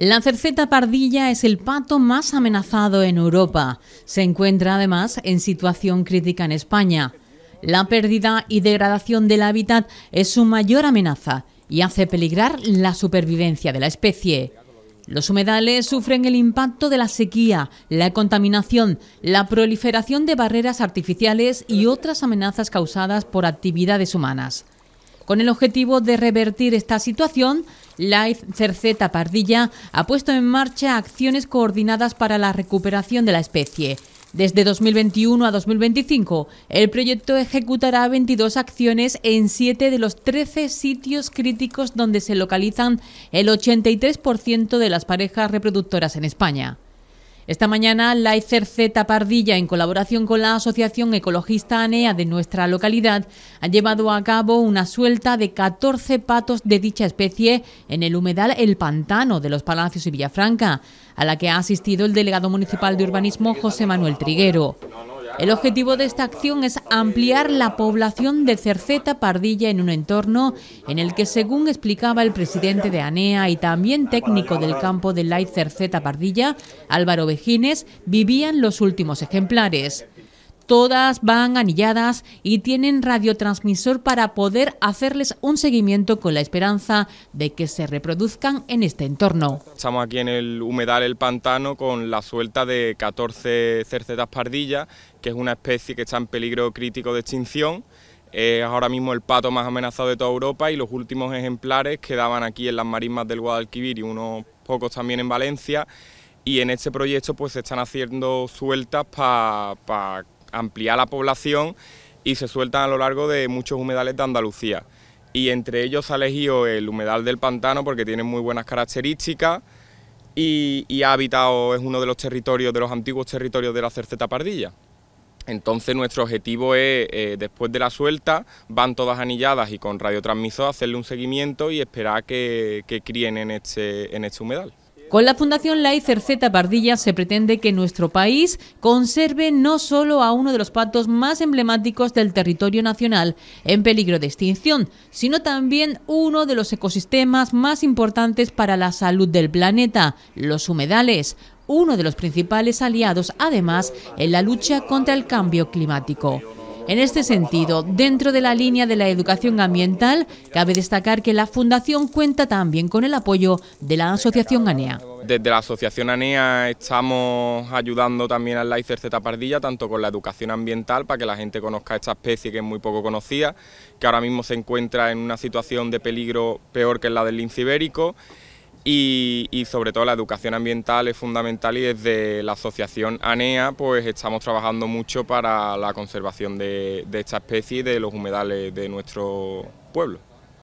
La cerceta pardilla es el pato más amenazado en Europa. Se encuentra además en situación crítica en España. La pérdida y degradación del hábitat es su mayor amenaza y hace peligrar la supervivencia de la especie. Los humedales sufren el impacto de la sequía, la contaminación, la proliferación de barreras artificiales y otras amenazas causadas por actividades humanas. Con el objetivo de revertir esta situación, Life Cerceta Pardilla ha puesto en marcha acciones coordinadas para la recuperación de la especie. Desde 2021 a 2025, el proyecto ejecutará 22 acciones en 7 de los 13 sitios críticos donde se localizan el 83% de las parejas reproductoras en España. Esta mañana, la Z Pardilla, en colaboración con la Asociación Ecologista ANEA de nuestra localidad, ha llevado a cabo una suelta de 14 patos de dicha especie en el humedal El Pantano de los Palacios y Villafranca, a la que ha asistido el delegado municipal de urbanismo José Manuel Triguero. El objetivo de esta acción es ampliar la población de cerceta pardilla en un entorno en el que, según explicaba el presidente de ANEA y también técnico del campo de Light cerceta pardilla, Álvaro Vejines, vivían los últimos ejemplares. Todas van anilladas y tienen radiotransmisor para poder hacerles un seguimiento con la esperanza de que se reproduzcan en este entorno. Estamos aquí en el humedal El Pantano con la suelta de 14 cercetas pardillas, que es una especie que está en peligro crítico de extinción. Es ahora mismo el pato más amenazado de toda Europa y los últimos ejemplares quedaban aquí en las marismas del Guadalquivir y unos pocos también en Valencia. Y en este proyecto pues se están haciendo sueltas para ampliar la población y se sueltan a lo largo de muchos humedales de Andalucía. Y entre ellos ha elegido el humedal del pantano porque tiene muy buenas características y, ha habitado, es uno de los territorios, de los antiguos territorios de la cerceta pardilla. Entonces nuestro objetivo es, eh, después de la suelta, van todas anilladas y con radiotransmisor hacerle un seguimiento y esperar que, que críen en este, en este humedal. Con la Fundación Lai Cerceta Pardilla se pretende que nuestro país conserve no solo a uno de los patos más emblemáticos del territorio nacional en peligro de extinción, sino también uno de los ecosistemas más importantes para la salud del planeta, los humedales, uno de los principales aliados además en la lucha contra el cambio climático. En este sentido, dentro de la línea de la educación ambiental, cabe destacar que la Fundación cuenta también con el apoyo de la Asociación ANEA. Desde la Asociación ANEA estamos ayudando también al Laicer Z Pardilla, tanto con la educación ambiental para que la gente conozca esta especie que es muy poco conocida, que ahora mismo se encuentra en una situación de peligro peor que la del lince ibérico y, sobre todo la educación ambiental es fundamental y desde la asociación ANEA pues estamos trabajando mucho para la conservación de, de esta especie y de los humedales de nuestro pueblo.